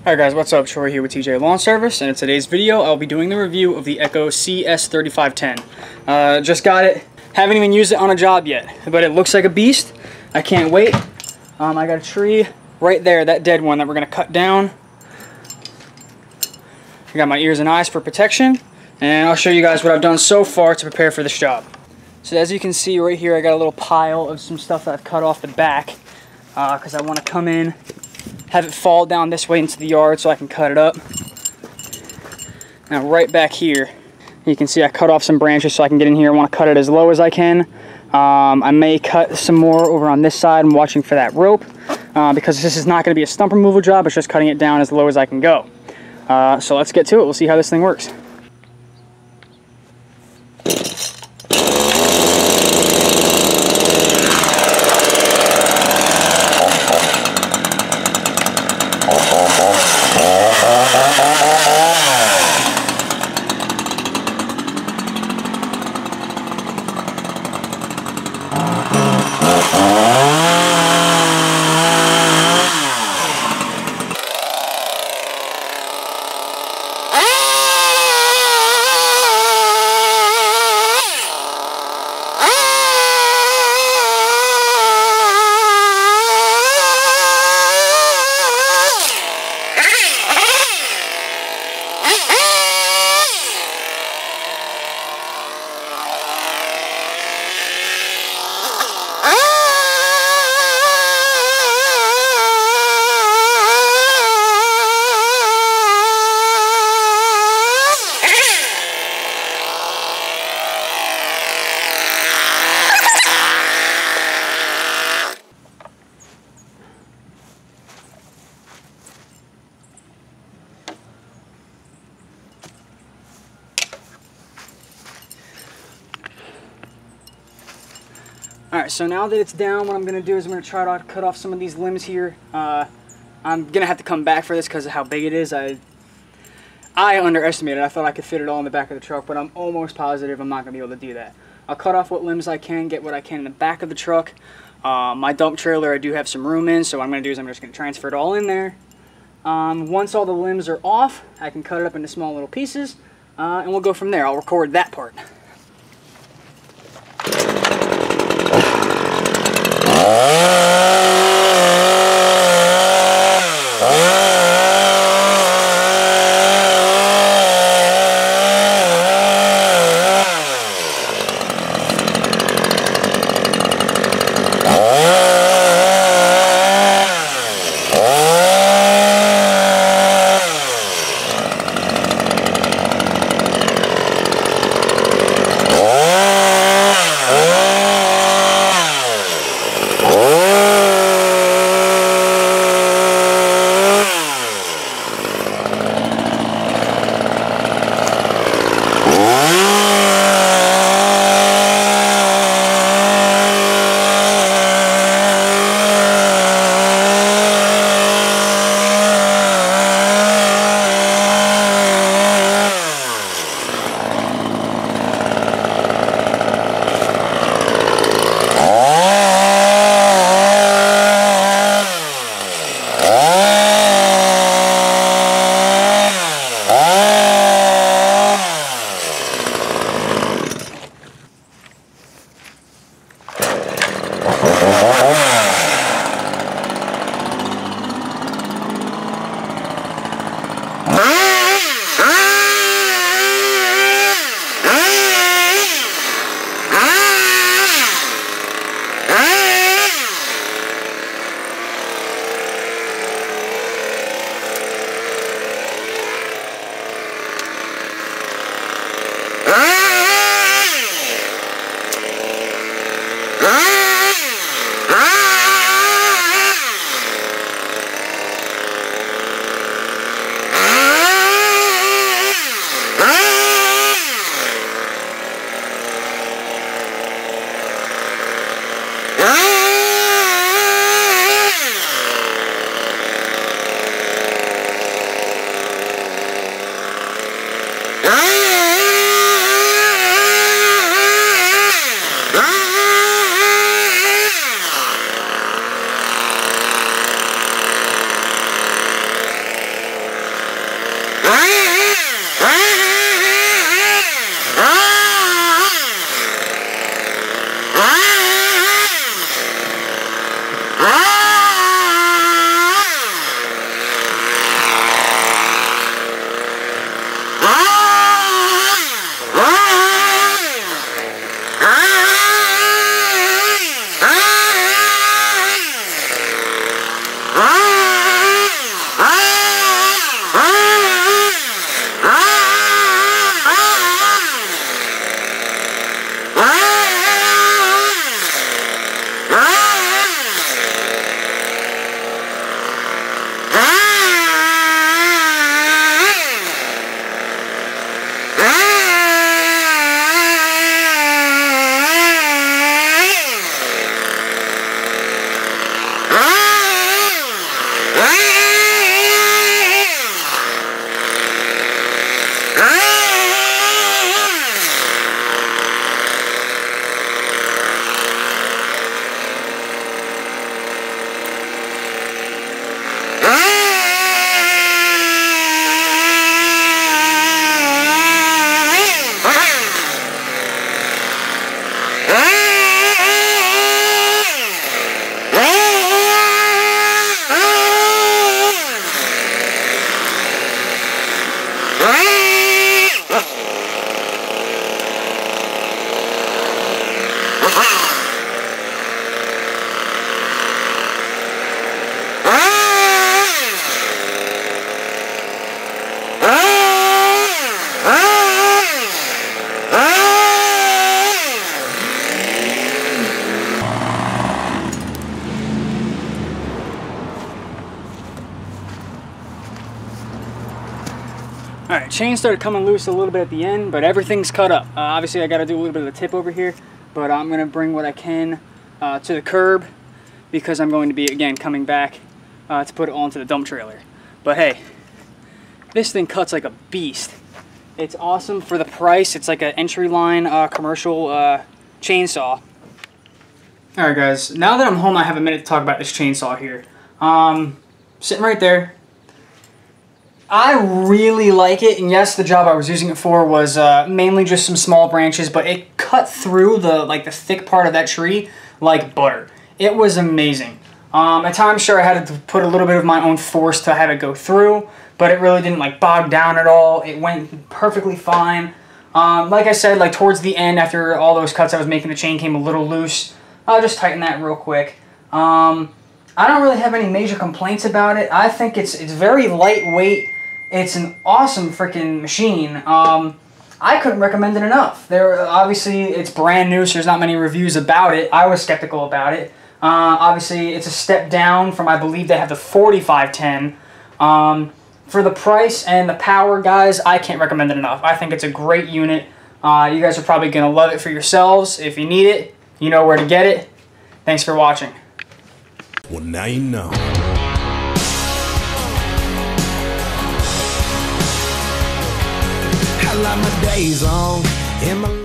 Alright guys, what's up? Troy here with TJ Lawn Service, and in today's video I'll be doing the review of the Echo CS3510. Uh, just got it, haven't even used it on a job yet, but it looks like a beast. I can't wait. Um, I got a tree right there, that dead one that we're going to cut down. I got my ears and eyes for protection, and I'll show you guys what I've done so far to prepare for this job. So as you can see right here, I got a little pile of some stuff that I've cut off the back, because uh, I want to come in have it fall down this way into the yard so I can cut it up. Now right back here, you can see I cut off some branches so I can get in here. I want to cut it as low as I can. Um, I may cut some more over on this side. I'm watching for that rope uh, because this is not going to be a stump removal job. It's just cutting it down as low as I can go. Uh, so let's get to it. We'll see how this thing works. Alright, so now that it's down, what I'm to do is I'm to try to cut off some of these limbs here. Uh, I'm to have to come back for this because of how big it is. I I underestimated. I thought I could fit it all in the back of the truck, but I'm almost positive I'm not to be able to do that. I'll cut off what limbs I can, get what I can in the back of the truck. Uh, my dump trailer I do have some room in, so what I'm to do is I'm just to transfer it all in there. Um, once all the limbs are off, I can cut it up into small little pieces, uh, and we'll go from there. I'll record that part. Chain started coming loose a little bit at the end, but everything's cut up. Uh, obviously, I got to do a little bit of the tip over here, but I'm going to bring what I can uh, to the curb because I'm going to be, again, coming back uh, to put it onto the dump trailer. But hey, this thing cuts like a beast. It's awesome for the price. It's like an entry line uh, commercial uh, chainsaw. Alright guys, now that I'm home I have a minute to talk about this chainsaw here. Um, sitting right there. I really like it, and yes, the job I was using it for was uh, mainly just some small branches, but it cut through the like the thick part of that tree like butter. It was amazing. Um, at times, sure, I had to put a little bit of my own force to have it go through, but it really didn't like bog down at all. It went perfectly fine. Um, like I said, like towards the end, after all those cuts I was making, the chain came a little loose. I'll just tighten that real quick. Um, I don't really have any major complaints about it. I think it's it's very lightweight. It's an awesome freaking machine. Um, I couldn't recommend it enough. There, obviously, it's brand new, so there's not many reviews about it. I was skeptical about it. Uh, obviously, it's a step down from, I believe, they have the 4510. Um, for the price and the power, guys, I can't recommend it enough. I think it's a great unit. Uh, you guys are probably going to love it for yourselves. If you need it, you know where to get it. Thanks for watching. Well, now you know. I like my days on in my